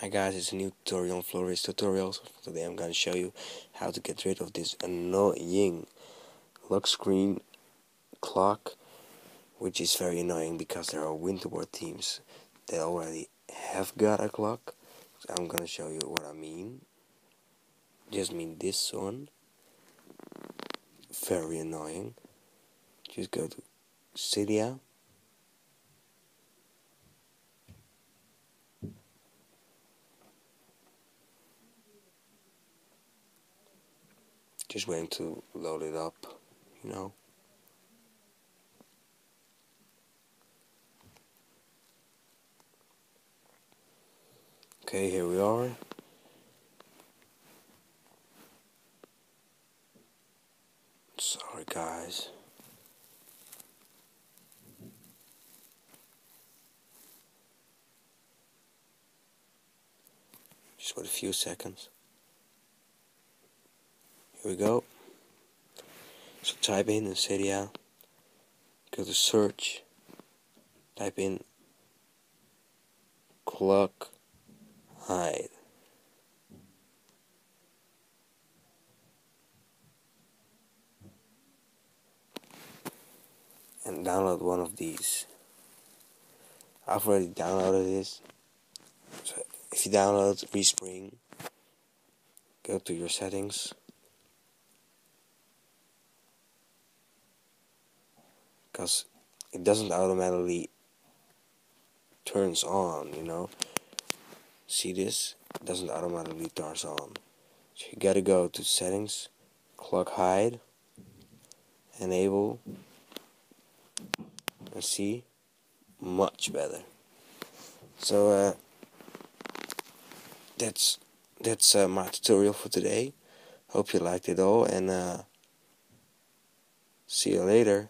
Hi guys, it's a new tutorial on Flores Tutorials. Today I'm going to show you how to get rid of this annoying lock screen clock which is very annoying because there are Winterboard themes that already have got a clock. So I'm going to show you what I mean. Just mean this one. Very annoying. Just go to Cydia just waiting to load it up, you know. Okay, here we are. Sorry, guys. Just wait a few seconds. Here we go. So type in Cydia, go to search, type in clock hide. And download one of these. I've already downloaded this. So if you download Respring, go to your settings because it doesn't automatically turns on you know? See this? It doesn't automatically turns on. So you gotta go to settings clock hide enable and see much better. So uh, that's that's uh, my tutorial for today. Hope you liked it all and uh, see you later